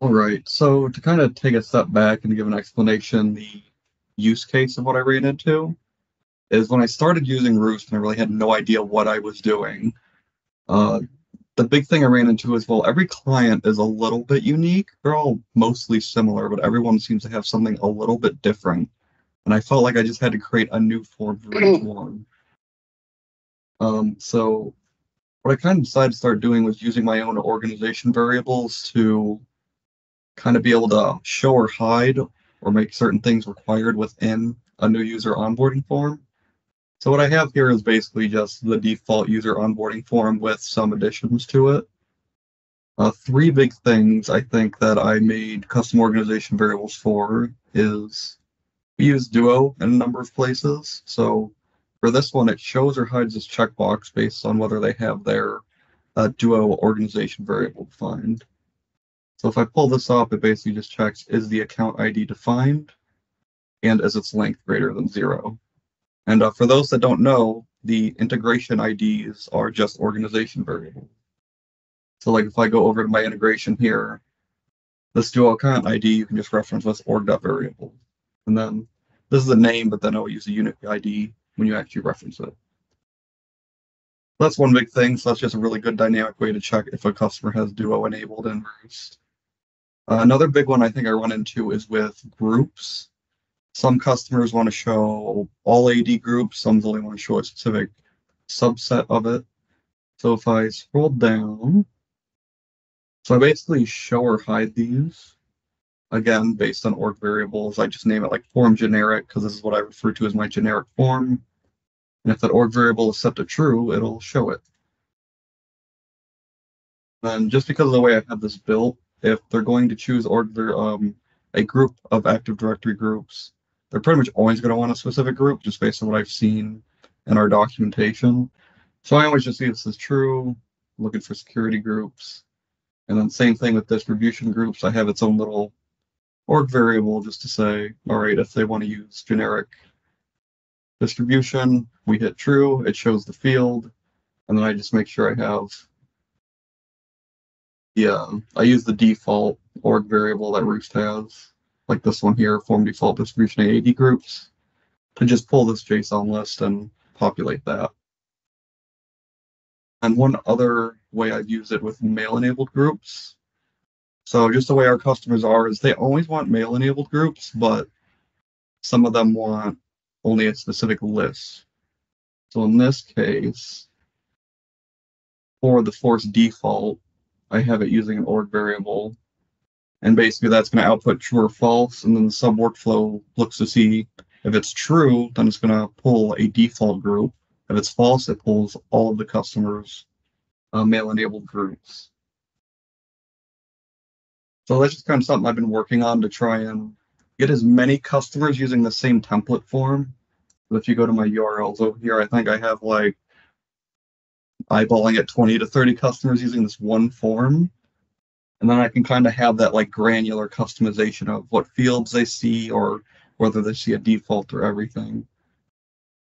All right. So to kind of take a step back and give an explanation, the use case of what I ran into is when I started using Rewst and I really had no idea what I was doing. Uh, the big thing I ran into is well, every client is a little bit unique. They're all mostly similar, but everyone seems to have something a little bit different. And I felt like I just had to create a new form for each one. Um, so what I kind of decided to start doing was using my own organization variables to kind of be able to show or hide or make certain things required within a new user onboarding form. So what I have here is basically just the default user onboarding form with some additions to it. Uh, three big things I think that I made custom organization variables for is we use Duo in a number of places. So for this one, it shows or hides this checkbox based on whether they have their uh, Duo organization variable defined. So if I pull this up, it basically just checks is the account ID defined and is its length greater than zero. And uh, for those that don't know, the integration IDs are just organization variables. So like if I go over to my integration here, this Duo account ID, you can just reference this org.variable. And then this is a name, but then I'll use a unit ID when you actually reference it. That's one big thing. So that's just a really good dynamic way to check if a customer has Duo enabled and Rewst. Another big one I think I run into is with groups. Some customers want to show all AD groups, some only want to show a specific subset of it. So if I scroll down, so I basically show or hide these. Again, based on org variables, I just name it like form generic because this is what I refer to as my generic form. And if that org variable is set to true, it'll show it. And just because of the way I have this built, if they're going to choose org um, a group of Active Directory groups, they're pretty much always going to want a specific group just based on what I've seen in our documentation. So I always just see this as true, looking for security groups. And then same thing with distribution groups. I have its own little org variable just to say, all right, if they want to use generic distribution, we hit true, it shows the field, and then I just make sure I have yeah, I use the default org variable that Rewst has like this one here, form default distribution AD groups, to just pull this JSON list and populate that. And one other way I've used it with mail enabled groups. So just the way our customers are is they always want mail enabled groups, but some of them want only a specific list. So in this case, for the force default, I have it using an org variable and basically that's going to output true or false. And then the sub workflow looks to see if it's true, then it's going to pull a default group. If it's false, it pulls all of the customers' uh, mail enabled groups. So that's just kind of something I've been working on to try and get as many customers using the same template form. But if you go to my URLs over here, I think I have like eyeballing at 20 to 30 customers using this one form and then I can kind of have that like granular customization of what fields they see or whether they see a default or everything.